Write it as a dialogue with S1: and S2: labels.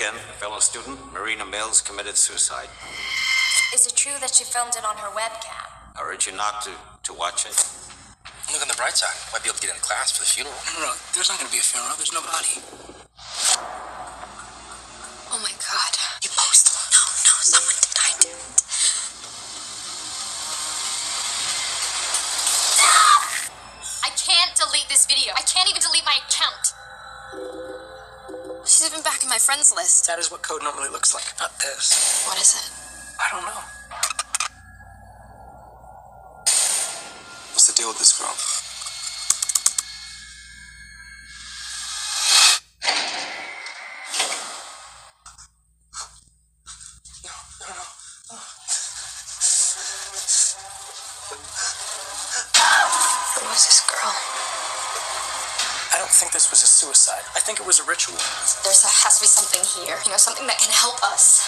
S1: weekend, a fellow student, Marina Mills, committed suicide.
S2: Is it true that she filmed it on her webcam?
S1: I urge you not to, to watch it.
S3: Look on the bright side. Might be able to get into class for the funeral.
S4: No, no, there's not gonna be a funeral. There's no body.
S2: Oh my god. You posted. No, no, someone did. I didn't. I can't delete this video. I can't even delete my account. She's even back in my friends list.
S4: That is what code normally looks like, not this.
S2: What is it?
S4: I don't know.
S3: What's the deal with this girl?
S2: Who was this girl?
S4: I don't think this was a suicide. I think it was a ritual.
S2: There has to be something here. You know, something that can help us.